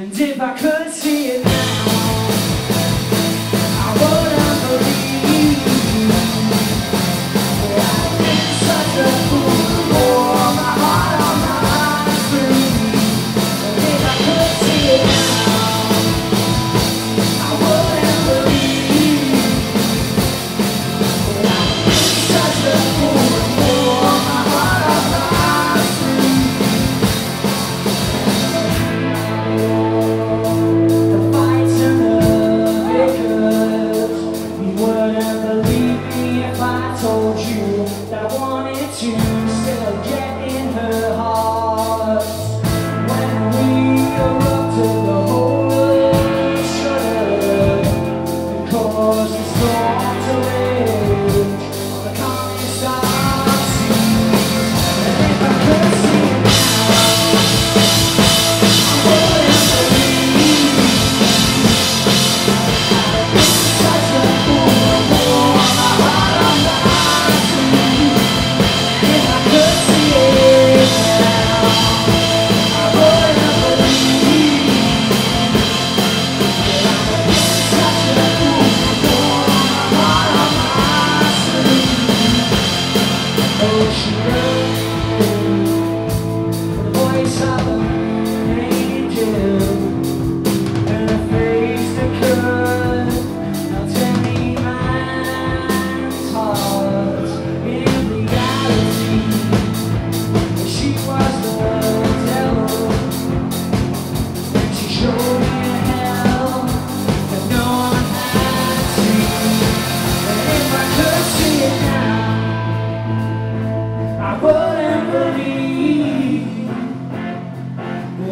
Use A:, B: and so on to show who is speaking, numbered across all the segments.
A: And if I could see it now.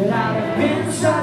A: But I've been so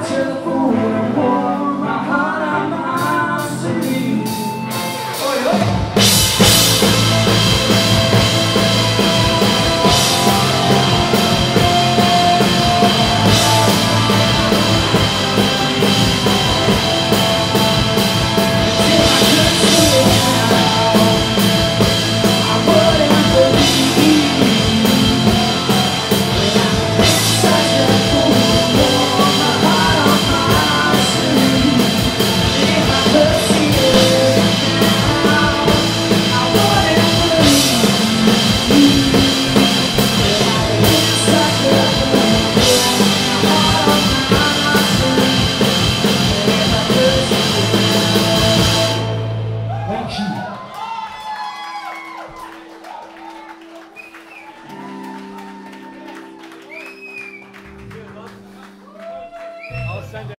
A: Thank
B: it.